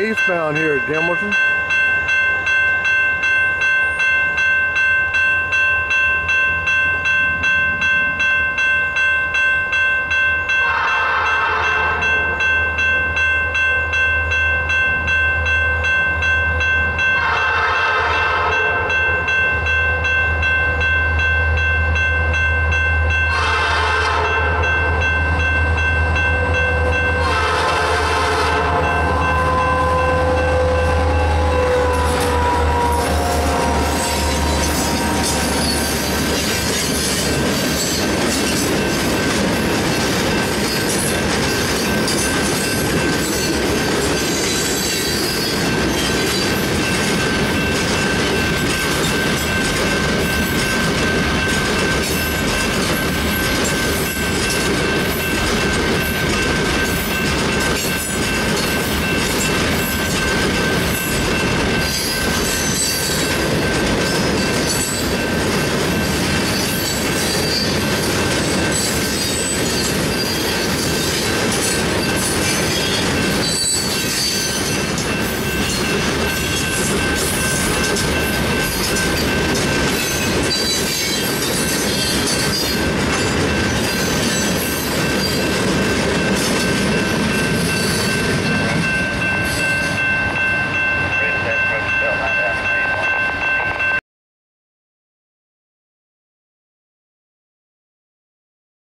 eastbound here at Gimleton.